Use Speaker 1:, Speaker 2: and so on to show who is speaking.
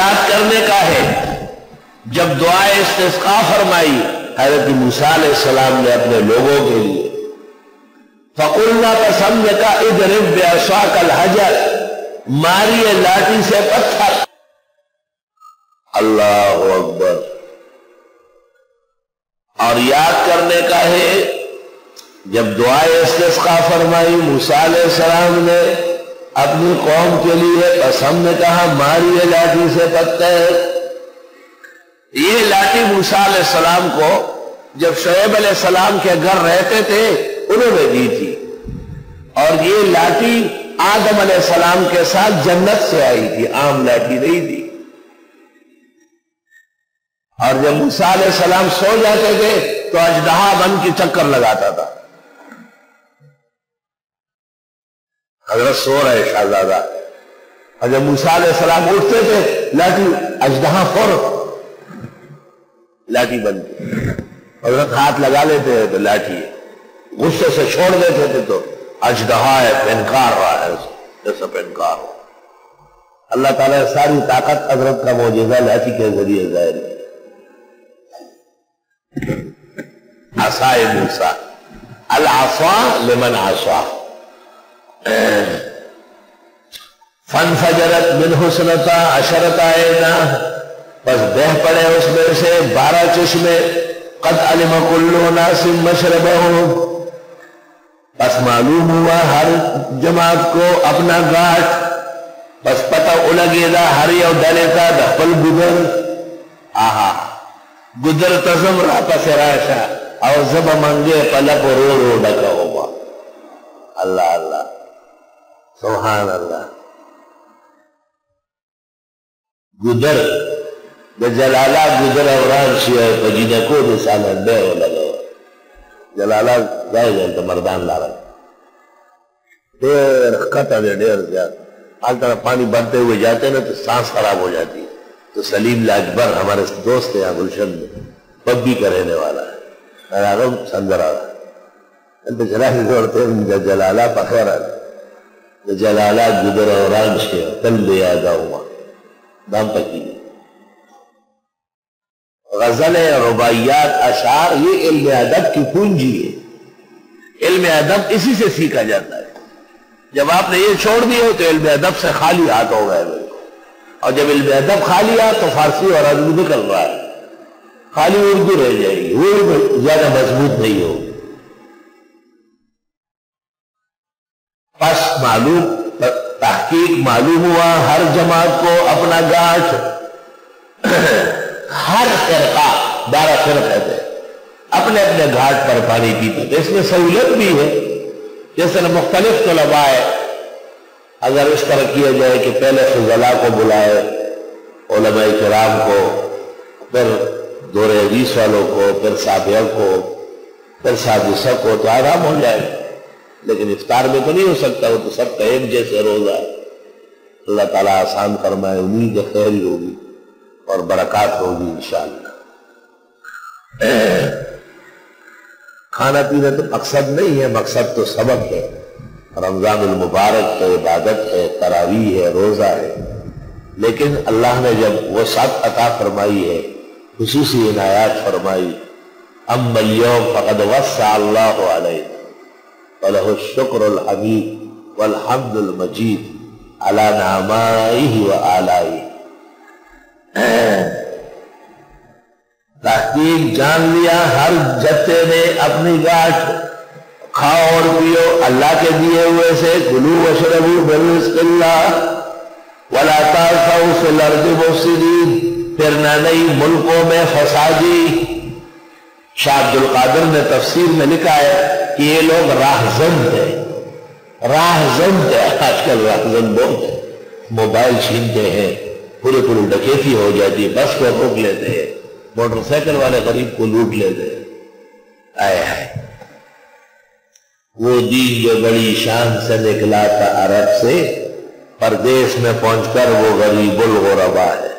Speaker 1: یاد کرنے کا ہے۔ جب دعائیں استسقا فرمائی، حضرت موسیٰ علیہ السلام نے اپنے لوگوں کے لیے۔ فقلنا پسند کا ادھر بیاسا کل حجر ماری لاٹھی سے پتھر۔ اللہ اکبر۔ اور یاد کرنے کا ہے، جب دعائیں استسقا فرمائی، موسیٰ علیہ السلام نے اپنی قوم کے لیے پسند نے کہا، ماری لاٹھی سے پتھر یہ لاٹھی موسیٰ علیہ السلام کو جب شعیب علیہ السلام کے گھر رہتے تھے، انہوں نے دی تھی۔ اور یہ لاٹھی آدم علیہ السلام کے ساتھ جنت سے آئی تھی، عام لاٹھی نہیں تھی۔ اور جب موسیٰ علیہ السلام سو جاتے تھے، تو اجدہا بن کے چکر لگاتا تھا۔ حضرت سو رہے شہزادہ اور جب موسیٰ علیہ السلام اٹھتے تھے، لاٹھی اجدہا فور۔ لاٹھی بن کے حضرت ہاتھ لگا لیتے ہیں تو لاٹھی۔ غصے سے چھوڑ دیتے تھے تو اجدہا ہے پینکار رہا ہے۔ جیسا پینکار ہو۔ اللہ تعالیٰ ساری طاقت حضرت کا موجودہ لاٹھی کے ذریعے ظاہر ہے عصائے موسیٰ۔ العصا لمن عصا۔ فن فجرت من حسنتا، عشرت آئینا۔ بس بہ پڑے اس میں سے، بارہ چشمے۔ قد علم کلو ناسم مشربہ بس معلوم ہوا ہر جماعت کو اپنا گاٹ بس پتہ الگے دا ہر یو ڈلے تا دخل گدر۔ آہا، گدر تزم را پس راشا او زب منگے پلک رو رو ڈکا ہوا۔ اللہ اللہ۔ سبحان اللہ گدر د جلالا گدر اوران شي او په جنکو د سالنده ولګو جلالا ځای ځای ته مردان لاره ډېر خطا دی ډېر زیات حالتا پانی بنتے ہوئے جاتے ہیں نا تو سانس خراب ہو جاتی ہے تو سلیم لاجبر ہمارے دوست ہیں گلشن میں پبی کا رہنے والا ہے آگم سندر آ رہا جلال دوڑتے ہیں جلالا پخیر جلالا گدر اوران شي تل دیا گاؤں دام پکی غزل رباعیات اشعار یہ علم ادب کی پونجی ہے۔ علم ادب اسی سے سیکھا جاتا ہے۔ جب آپ نے یہ چھوڑ دیا تو علم ادب سے خالی ہاتھ ہو گئے۔ اور جب علم ادب خالی آ تو فارسی اور اردو نکل رہا ہے۔ خالی اردو رہ جائے گی۔ وہ زیادہ مضبوط نہیں ہوگی۔ معلوم، تحقیق معلوم ہوا، ہر جماعت کو اپنا گاٹھ، ہر فرقہ، بارہ فرق ہے اپنے اپنے گھاٹ پر پانی پیتے تھے۔ اس میں سہولت بھی ہے۔ جیسے مختلف طلباء ہے اگر اس طرح کیا جائے کہ پہلے فضلہ کو بلائے، علماء کرام کو، پھر دور حدیث والوں کو، پھر سابیہ کو، پھر سادسہ کو تو آرام ہو جائے۔ لیکن افطار میں تو نہیں ہو سکتا، وہ تو سب کا ایک جیسے روزہ ہے۔ اللہ تعالیٰ آسان فرمائے، امید خیر ہوگی اور برکات ہوگی انشاءاللہ۔ کھانا پینا تو مقصد نہیں ہے، مقصد تو سبق ہے۔ رمضان المبارک ہے عبادت ہے، تراویح ہے، روزہ ہے۔ لیکن اللہ نے جب وہ سب عطا فرمائی ہے، خصوصی عنایات فرمائی ام اليوم فقد وسع اللہ علیہ۔ وله الشکر الحمید والحمد المجید على نعمائه وآلائه. تحقیق جان لیا، ہر جتے نے اپنی گاٹ کھاؤ اور پیو، اللہ کے دیے ہوئے سے گلو وشربو برزق اللہ، ولا تاسعوا فی الارض مفسدین، پھر نہ نئی ملکوں میں فسادی۔ شاہ عبد القادر نے تفسیر میں لکھا ہے کہ یہ لوگ راہ زند ہیں راہ زند ہے آج کل راہ زند بہت ہے موبائل چھینتے ہیں، پورے پورے ڈکیتی ہو جاتی ہے بس کو روک لیتے ہیں۔ موٹر سائیکل والے غریب کو لوٹ لیتے ہیں۔ آئے آئے وہ دین جو بڑی شان سے نکلا تھا عرب سے، پردیش میں پہنچ کر وہ غریب الغربا ہے۔